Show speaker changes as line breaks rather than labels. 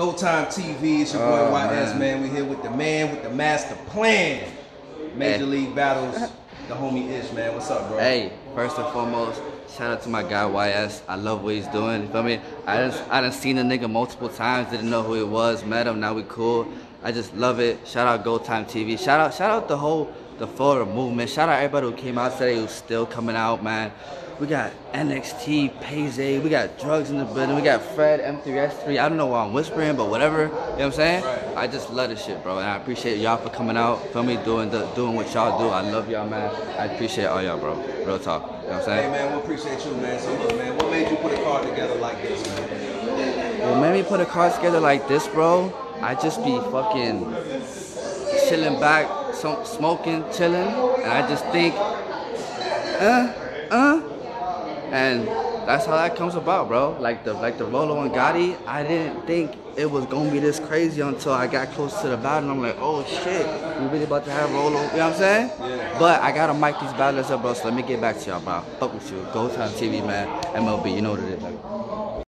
Go Time TV. It's your boy
Oh,
YS, man.
man.
We here with the man with the master plan. Major
Hey.
League Battles. The homie Ish, man. What's up, bro?
Hey, first and foremost, shout out to my guy YS. I love what he's doing. You feel me? I done, I done seen the nigga multiple times, didn't know who he was, met him, now we cool. I just love it. Shout out Go Time TV. Shout out, shout out the whole the Florida movement. Shout out everybody who came out today who's still coming out, man. We got NXT, Payzay, we got drugs in the building, we got Fred, M3S3. I don't know why I'm whispering, but whatever. You know what I'm saying?
Right.
I just love this shit, bro. And I appreciate y'all for coming out, feel me, doing the doing what y'all do. I love y'all, man. I appreciate all y'all, bro. Real talk. You know what I'm saying?
Hey, man, we appreciate you, man. So, look, man, what made you put a card together like this, man?
Well, made me put a card together like this, bro. I just be fucking chilling back, some smoking, chilling, and I just think, uh, uh, and that's how that comes about, bro. Like the like the Rolo and Gotti, I didn't think it was gonna be this crazy until I got close to the battle. And I'm like, oh shit, we really about to have Rolo. You know what I'm saying?
Yeah.
But I gotta mic these battlers up, bro. So let me get back to y'all, bro. Fuck with you. Go Time TV, man. MLB, you know what it is. Like.